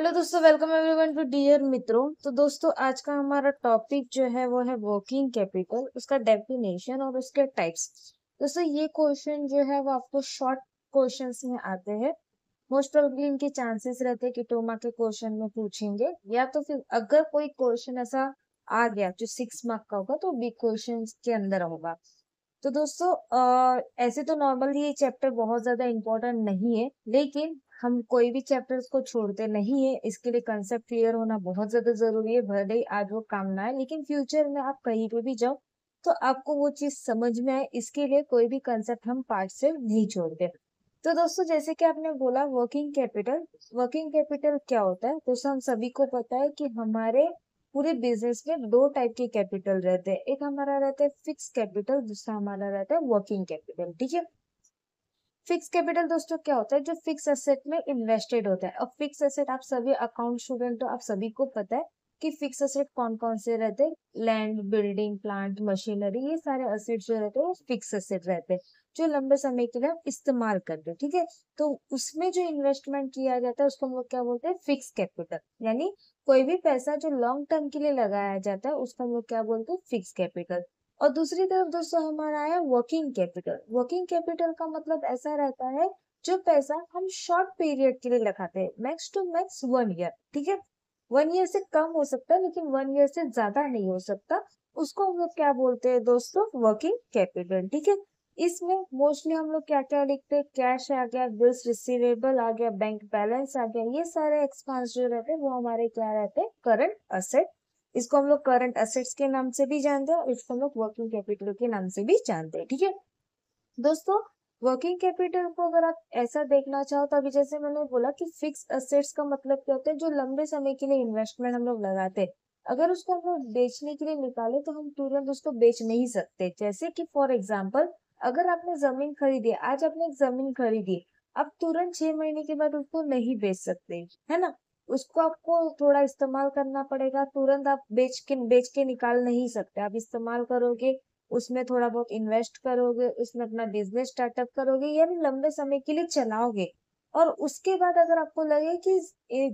Hello दोस्तों welcome everyone to dear मित्रों। तो दोस्तों, आज का हमारा टॉपिक जो है, वो है वर्किंग कैपिटल उसका डेफिनेशन और उसके टाइप्स दोस्तों, ये क्वेश्चन जो है, वो आपको शॉर्ट क्वेश्चंस में आते हैं। मोस्ट प्रोबेबली इनके चांसेस रहते हैं कि टोमा के क्वेश्चन में पूछेंगे। या तो फिर अगर कोई क्वेश्चन ऐसा आ गया, जो सिक्स मार्क का होगा तो बिग क्वेश्चन के अंदर होगा। तो दोस्तों ऐसे तो नॉर्मली ये चैप्टर बहुत ज़्यादा इम्पोर्टेंट नहीं है, लेकिन हम कोई भी चैप्टर्स को छोड़ते नहीं है, इसके लिए कंसेप्ट क्लियर होना बहुत ज़्यादा ज़रूरी है, भले ही आज वो काम ना है लेकिन फ्यूचर में आप कहीं पे भी जाओ तो आपको वो चीज़ समझ में आए, इसके लिए कोई भी कंसेप्ट हम पार्ट से नहीं छोड़ते। तो दोस्तों, जैसे कि आपने बोला वर्किंग कैपिटल वर्किंग कैपिटल क्या होता है? दोस्तों हम सभी को पता है कि हमारे पूरे बिज़नेस में दो टाइप के कैपिटल रहते हैं, एक हमारा रहता है फिक्स कैपिटल दूसरा हमारा रहता है वर्किंग कैपिटल ठीक है? फिक्स कैपिटल दोस्तों क्या होता है? जो फिक्स एसेट में इन्वेस्टेड होता है। और फिक्स एसेट आप सभी अकाउंट स्टूडेंट तो आप सभी को पता है कि फिक्स एसेट कौन कौन से रहते हैं? लैंड बिल्डिंग प्लांट मशीनरी ये सारे एसेट जो रहते हैं, वो फिक्स एसेट रहते हैं। जो लंबे समय के लिए हम इस्तेमाल करते हैं, ठीक है? तो उसमें जो इन्वेस्टमेंट किया जाता है, उसको हम लोग क्या बोलते हैं? फिक्स कैपिटल यानी कोई भी पैसा जो लॉन्ग टर्म के लिए लगाया जाता है, उसको हम लोग क्या बोलते हैं? फिक्स कैपिटल और दूसरी तरफ़ दोस्तों हमारा आया वर्किंग कैपिटल वर्किंग कैपिटल का मतलब ऐसा रहता है, जो पैसा हम शॉर्ट पीरियड के लिए लगाते हैं max to max one year ठीक है? वन ईयर से कम हो सकता है, लेकिन वन ईयर से ज़्यादा नहीं हो सकता। उसको हम लोग क्या बोलते हैं दोस्तों? वर्किंग कैपिटल ठीक है? इसमें मोस्टली हम लोग क्या क्या लिखते हैं? कैश आ गया बिल्स रिसीवेबल आ गया बैंक बैलेंस आ गया, ये सारे एक्सपांस जो रहते हैं, वो हमारे क्या रहते हैं? करंट असेट इसको हम लोग करंट असेट्स के नाम से भी जानते हैं और इसको हम लोग वर्किंग कैपिटल के नाम से भी जानते हैं, ठीक है? दोस्तों वर्किंग कैपिटल को अगर आप ऐसा देखना चाहो तो अभी जैसे मैंने बोला कि फिक्स असेट्स का मतलब क्या होता है? जो लंबे समय के लिए इन्वेस्टमेंट हम लोग लगाते हैं। अगर उसको हम लोग बेचने के लिए निकाले तो हम तुरंत उसको बेच नहीं सकते। जैसे कि फॉर एग्ज़ाम्पल अगर आपने ज़मीन खरीदी, आज आपने एक ज़मीन खरीदी, आप तुरंत छह महीने के बाद उसको नहीं बेच सकते, है ना? उसको आपको थोड़ा इस्तेमाल करना पड़ेगा। तुरंत आप बेच के बेच के निकाल नहीं सकते। आप इस्तेमाल करोगे, उसमें थोड़ा बहुत इन्वेस्ट करोगे, उसमें अपना बिज़नेस स्टार्टअप करोगे, यानी लंबे समय के लिए चलाओगे। और उसके बाद अगर आपको लगे कि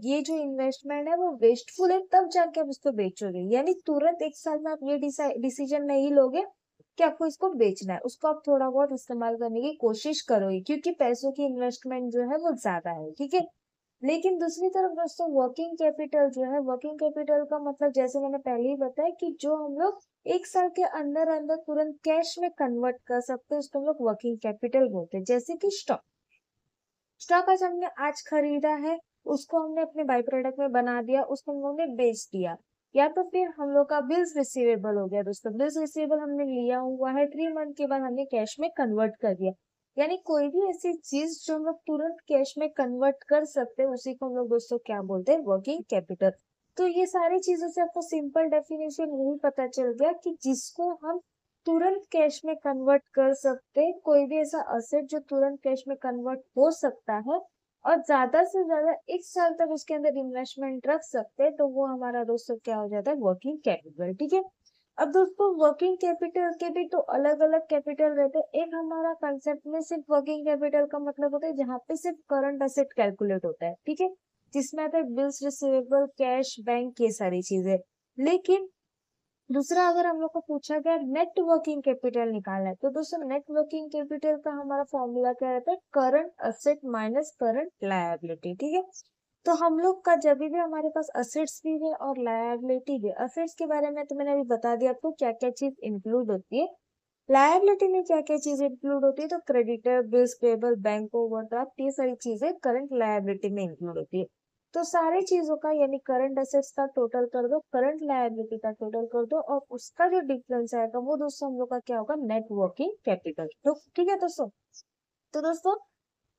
ये जो इन्वेस्टमेंट है, वो वेस्टफुल है, तब जाके आप उसको बेचोगे। यानी तुरंत एक साल में आप ये डिसीज़न नहीं लोगे कि आपको इसको बेचना है। उसको आप थोड़ा बहुत इस्तेमाल करने की कोशिश करोगे, क्योंकि पैसों की इन्वेस्टमेंट जो है, वो ज़्यादा है, ठीक है? लेकिन दूसरी तरफ़ दोस्तों वर्किंग कैपिटल जो है वर्किंग कैपिटल का मतलब जैसे मैंने पहले ही बताया कि जो हम लोग एक साल के अंदर अंदर तुरंत कैश में कन्वर्ट कर सकते हैं, उसको हम लोग वर्किंग कैपिटल बोलते हैं। जैसे कि स्टॉक स्टॉक आज हमने आज खरीदा है, उसको हमने अपने बाई प्रोडक्ट में बना दिया, उसको हम लोग ने बेच दिया। या तो फिर हम लोग का बिल्स रिसीवेबल हो गया दोस्तों। बिल्स रिसीवेबल हमने लिया हुआ है थ्री मंथ के बाद हमने कैश में कन्वर्ट कर दिया। यानी कोई भी ऐसी चीज़ जो हम लोग तुरंत कैश में कन्वर्ट कर सकते हैं, उसी को हम लोग दोस्तों क्या बोलते हैं? वर्किंग कैपिटल तो ये सारी चीज़ों से आपको सिंपल डेफिनेशन यही पता चल गया कि जिसको हम तुरंत कैश में कन्वर्ट कर सकते हैं, कोई भी ऐसा असेट जो तुरंत कैश में कन्वर्ट हो सकता है, और ज़्यादा से ज़्यादा एक साल तक उसके अंदर इन्वेस्टमेंट रख सकते हैं तो वो हमारा दोस्तों क्या हो जाता है? वर्किंग कैपिटल ठीक है? अब दोस्तों वर्किंग कैपिटल के भी तो अलग अलग कैपिटल रहते हैं। एक हमारा कंसेप्ट में सिर्फ़ वर्किंग कैपिटल का मतलब होता है, जहाँ पे सिर्फ़ करंट असेट कैलकुलेट होता है, ठीक है? जिसमें आता है बिल्स रिसीवेबल कैश बैंक ये सारी चीज़ें लेकिन दूसरा अगर हम लोग को पूछा गया नेट वर्किंग कैपिटल निकालना है तो दोस्तों नेट वर्किंग कैपिटल का हमारा फॉर्मूला क्या रहता है? Current asset minus current liability ठीक है? तो हम लोग का जब भी हमारे पास असेट्स भी है और लायबिलिटी भी असेट्स के बारे में तो मैंने अभी बता दिया आपको क्या क्या चीज़ इंक्लूड होती है। लायबिलिटी में क्या क्या चीज़ इंक्लूड होती है तो creditor bills payable bank overdraft ये सारी चीज़ें करंट लायबिलिटी में इंक्लूड होती है। तो सारी चीज़ों का यानी करंट असेट्स का टोटल कर दो करंट लायबिलिटी का टोटल कर दो और उसका जो डिफरेंस आएगा वो दोस्तों हम लोग का क्या होगा? नेटवर्किंग कैपिटल तो ठीक है दोस्तों? तो दोस्तों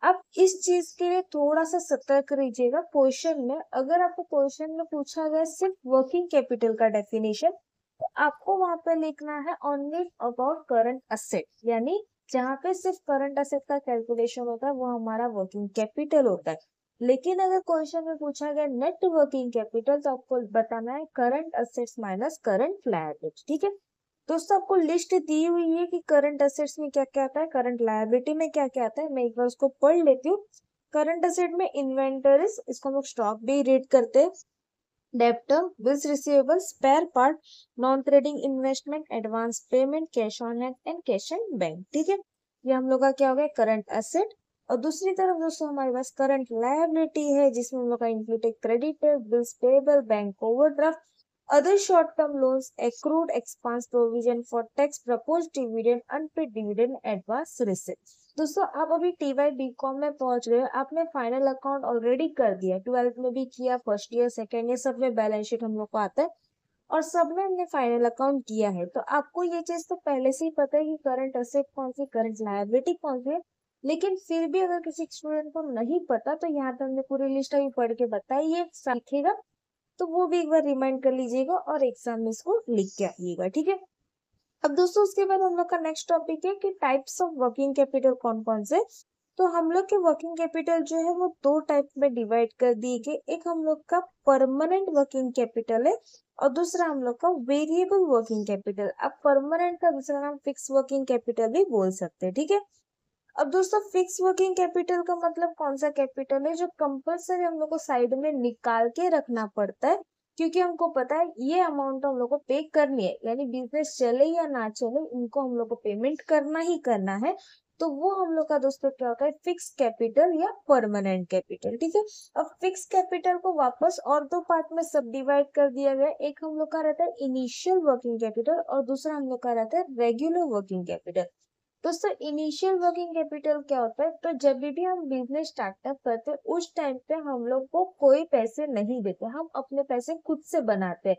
अब इस चीज़ के लिए थोड़ा सा सतर्क रहिएगा। क्वेश्चन में अगर आपको क्वेश्चन में पूछा गया सिर्फ़ वर्किंग कैपिटल का डेफिनेशन तो आपको वहाँ पर लिखना है ओनली अबाउट करंट असेट यानी जहाँ पे सिर्फ़ करंट असेट का कैलकुलेशन होता है, वो हमारा वर्किंग कैपिटल होता है। लेकिन अगर क्वेश्चन में पूछा गया नेट वर्किंग कैपिटल तो आपको बताना है current assets minus current liability ठीक है? दोस्तों, आपको लिस्ट दी हुई है कि करंट असेट्स में क्या क्या आता है करंट लायबिलिटी में क्या क्या आता है। मैं एक बार उसको पढ़ लेती हूँ। करंट असेट में इन्वेंटरीज इसको हम लोग स्टॉक भी रीड करते हैं। Debtor bills receivable spare part non trading investment advance payment cash on hand and cash in bank ठीक है? ये हम लोग का क्या हो गया? करंट असेट और दूसरी तरफ़ दोस्तों, हमारे पास करंट लायबिलिटी है, जिसमें हम लोग का include creditor bills payable bank overdraft other short-term loans, accrued expense provision for tax, proposed dividend, unpaid dividend, advance receipt. दोस्तों आप अभी टी वाई बी कॉम में पहुँच गए आपने फाइनल अकाउंट ऑलरेडी कर दिया ट्वेल्थ में भी किया फ़र्स्ट ईयर सेकेंड ईयर सब में बैलेंस शीट हम लोग को आता है। और सब में हमने फाइनल अकाउंट किया है। तो आपको ये चीज़ तो पहले से ही पता है कि करंट असेट कौन सी करंट लाइबिलिटी कौन सी है। लेकिन फिर भी अगर किसी स्टूडेंट को नहीं पता तो यहाँ पे हमने पूरी लिस्ट अभी पढ़ के बताई। ये सीखेगा तो वो भी एक बार रिमाइंड कर लीजिएगा और एग्ज़ाम में इसको लिख के आइएगा, ठीक है? अब दोस्तों, उसके बाद हम लोग का नेक्स्ट टॉपिक है कि टाइप्स ऑफ़ वर्किंग कैपिटल कौन कौन से तो हम लोग के वर्किंग कैपिटल जो है, वो दो टाइप में डिवाइड कर दिए गए। एक हम लोग का परमानेंट वर्किंग कैपिटल है और दूसरा हम लोग का वेरिएबल वर्किंग कैपिटल अब परमानेंट का दूसरा नाम फिक्स वर्किंग कैपिटल भी बोल सकते हैं, ठीक है? अब दोस्तों फिक्स वर्किंग कैपिटल का मतलब कौन सा कैपिटल है? जो कंपल्सरी हम लोग को साइड में निकाल के रखना पड़ता है, क्योंकि हमको पता है ये अमाउंट हम लोग को पे करनी है। यानी बिज़नेस चले या ना चले इनको हम लोग को पेमेंट करना ही करना है। तो वो हम लोग का दोस्तों क्या होता है? फिक्स कैपिटल या परमानेंट कैपिटल ठीक है? अब फिक्स कैपिटल को वापस और दो पार्ट में सब डिवाइड कर दिया गया एक हम लोग का रहता है इनिशियल वर्किंग कैपिटल और दूसरा हम लोग का रहता है रेगुलर वर्किंग कैपिटल दोस्तों इनिशियल वर्किंग कैपिटल क्या होता है? तो जब भी हम बिज़नेस स्टार्टअप करते हैं, उस टाइम पे हम लोग को कोई पैसे नहीं देते। हम अपने पैसे खुद से बनाते हैं।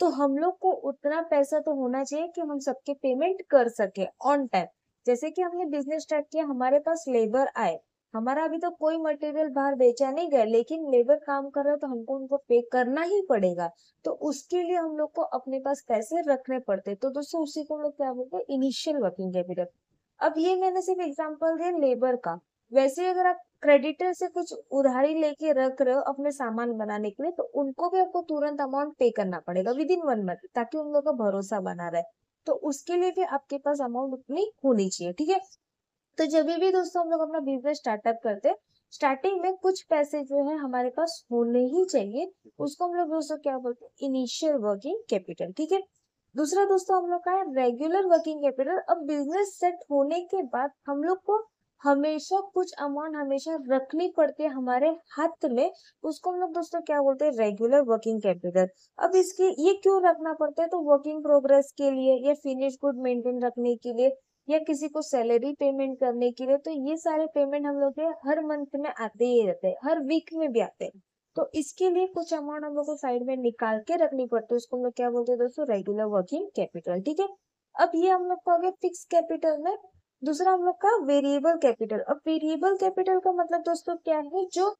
तो हम लोग को उतना पैसा तो होना चाहिए कि हम सबके पेमेंट कर सके ऑन टाइम जैसे कि हमने बिज़नेस स्टार्ट किया, हमारे पास लेबर आए। हमारा अभी तो कोई मटेरियल बाहर बेचा नहीं गया, लेकिन लेबर काम कर रहा है तो हमको उनको पे करना ही पड़ेगा। तो उसके लिए हम लोग को अपने पास पैसे रखने पड़ते तो दोस्तों, उसी को हम लोग क्या बोलते हैं? इनिशियल वर्किंग कैपिटल अब ये मैंने सिर्फ़ एग्ज़ाम्पल दिया लेबर का। वैसे अगर आप क्रेडिटर से कुछ उधारी लेके रख रहे हो अपने सामान बनाने के लिए तो उनको भी आपको तुरंत अमाउंट पे करना पड़ेगा विद इन वन मंथ ताकि उन लोगों का भरोसा बना रहे। तो उसके लिए भी आपके पास अमाउंट उतनी होनी चाहिए, ठीक है? तो जब भी दोस्तों हम लोग अपना बिज़नेस स्टार्टअप करते हैं स्टार्टिंग में कुछ पैसे जो है हमारे पास होने ही चाहिए, उसको हम लोग दोस्तों क्या बोलते हैं? इनिशियल वर्किंग कैपिटल ठीक है? दूसरा दोस्तों, हम लोग का है रेगुलर वर्किंग कैपिटल अब बिज़नेस सेट होने के बाद हम लोग को हमेशा कुछ अमाउंट हमेशा रखनी पड़ती है हमारे हाथ में। उसको हम लोग दोस्तों क्या बोलते हैं? रेगुलर वर्किंग कैपिटल अब इसके ये क्यों रखना पड़ता है? तो वर्किंग प्रोग्रेस के लिए या फिनिश गुड मेंटेन रखने के लिए या किसी को सैलरी पेमेंट करने के लिए तो ये सारे पेमेंट हम लोग के हर मंथ में आते ही रहते हैं, हर वीक में भी आते हैं। तो इसके लिए कुछ अमाउंट हम लोग को साइड में निकाल के रखनी पड़ती है। उसको हम लोग क्या बोलते हैं दोस्तों? रेगुलर वर्किंग कैपिटल ठीक है? अब ये हम लोग को आगे फिक्स कैपिटल में दूसरा हम लोग का वेरिएबल कैपिटल अब वेरिएबल कैपिटल का मतलब दोस्तों क्या है? जो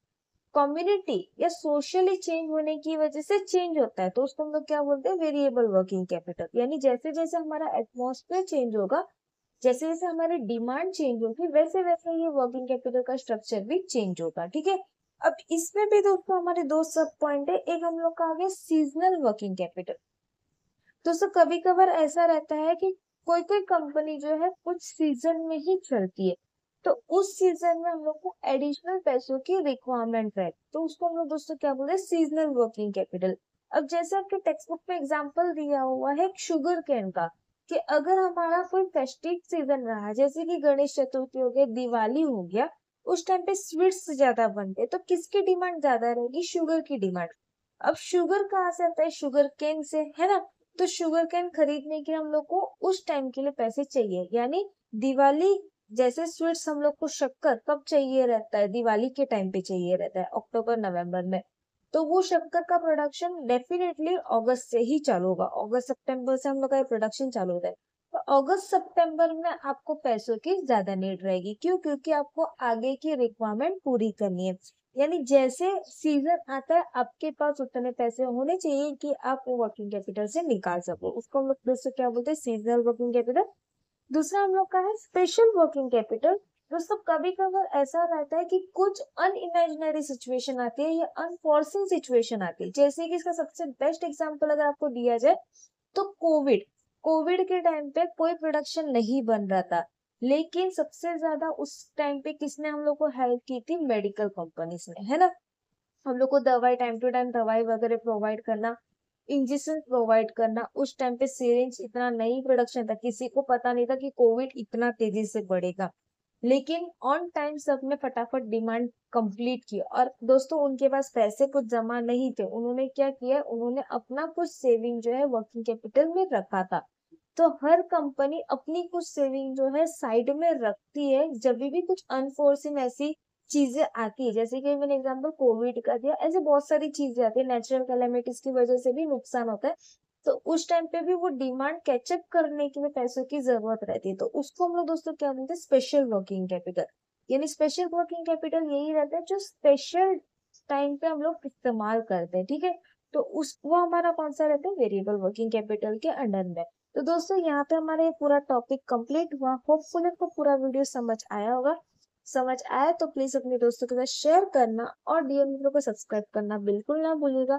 कम्युनिटी या सोशली चेंज होने की वजह से चेंज होता है। तो उसको हम लोग क्या बोलते हैं? वेरिएबल वर्किंग कैपिटल यानी जैसे जैसे हमारा एटमोसफेयर चेंज होगा, जैसे जैसे हमारी डिमांड चेंज होगी, वैसे वैसे ये वर्किंग कैपिटल का स्ट्रक्चर भी चेंज होगा, ठीक है? अब इसमें भी दोस्तों हमारे दो सब पॉइंट है। एक हम लोग का आ गया सीजनल वर्किंग कैपिटल दोस्तों कभी कभार ऐसा रहता है कि कोई कोई कंपनी जो है कुछ सीज़न में ही चलती है। तो उस सीज़न में हम लोग को एडिशनल पैसों की रिक्वायरमेंट रहे तो उसको हम लोग दोस्तों क्या बोलते हैं? सीजनल वर्किंग कैपिटल अब जैसे आपके टेक्स्ट बुक में एग्ज़ाम्पल दिया हुआ है शुगर कैन का, कि अगर हमारा कोई फेस्टिव सीज़न रहा, जैसे कि गणेश चतुर्थी हो गया, दिवाली हो गया उस टाइम पे स्वीट्स ज़्यादा बनते तो किसकी डिमांड ज़्यादा रहेगी? शुगर की डिमांड अब शुगर कहाँ से आता है? शुगर केन से, है ना? तो शुगर केन खरीदने के हम लोग को उस टाइम के लिए पैसे चाहिए। यानी दिवाली जैसे स्वीट्स हम लोग को शक्कर कब चाहिए रहता है? दिवाली के टाइम पे चाहिए रहता है अक्टूबर नवंबर में। तो वो शक्कर का प्रोडक्शन डेफिनेटली अगस्त से ही चालू होगा। अगस्त सितंबर से हम लोग का प्रोडक्शन चालू होता है। अगस्त, सितंबर में आपको पैसों की ज़्यादा नीड रहेगी। क्यों? क्योंकि आपको आगे की रिक्वायरमेंट पूरी करनी है। यानी जैसे सीज़न आता है, आपके पास उतने पैसे होने चाहिए कि आप वो वर्किंग कैपिटल से निकाल सको। उसको हम लोग दोस्तों क्या बोलते हैं? सीजनल वर्किंग कैपिटल दूसरा हम लोग का है स्पेशल वर्किंग कैपिटल दोस्तों कभी कभार ऐसा रहता है कि कुछ अनइमेजिनरी सिचुएशन आती है या अनफोर्सिंग सिचुएशन आती है। जैसे कि इसका सबसे बेस्ट एग्ज़ाम्पल अगर आपको दिया जाए तो कोविड कोविड के टाइम पे कोई प्रोडक्शन नहीं बन रहा था। लेकिन सबसे ज़्यादा उस टाइम पे किसने हम लोग को हेल्प की थी? मेडिकल कंपनीज़ ने, है ना? हम लोग को दवाई, टाइम टू टाइम दवाई वगैरह प्रोवाइड करना, इंजेक्शन प्रोवाइड करना, उस टाइम पे सीरेंज इतना नई प्रोडक्शन था, किसी को पता नहीं था कि कोविड इतना तेज़ी से बढ़ेगा। लेकिन ऑन टाइम सबने फटाफट डिमांड कंप्लीट की और दोस्तों, उनके पास पैसे कुछ जमा नहीं थे। उन्होंने क्या किया? उन्होंने अपना कुछ सेविंग जो है वर्किंग कैपिटल में रखा था। तो हर कंपनी अपनी कुछ सेविंग जो है साइड में रखती है। जब भी कुछ अनफोर्सिन ऐसी चीज़ें आती है, जैसे कि मैंने एग्जांपल कोविड का दिया, ऐसे बहुत सारी चीज़ें आती है। नेचुरल कैलेमिटीज की वजह से भी नुकसान होता है। तो उस टाइम पे भी वो डिमांड कैचअप करने के लिए पैसों की ज़रूरत रहती है। तो उसको हम लोग दोस्तों क्या बोलते हैं? स्पेशल वर्किंग कैपिटल यानी स्पेशल वर्किंग कैपिटल यही रहता है जो स्पेशल टाइम पे हम लोग इस्तेमाल करते हैं, ठीक है? तो उस, वो हमारा कौन सा रहता है? वेरिएबल वर्किंग कैपिटल के अंडर में। तो दोस्तों, यहाँ पे हमारा ये पूरा टॉपिक कंप्लीट हुआ। होपफुल आपको पूरा वीडियो समझ आया होगा। समझ आया तो प्लीज़ अपने दोस्तों के साथ शेयर करना और डियर मित्रों को सब्सक्राइब करना बिल्कुल ना भूलिएगा।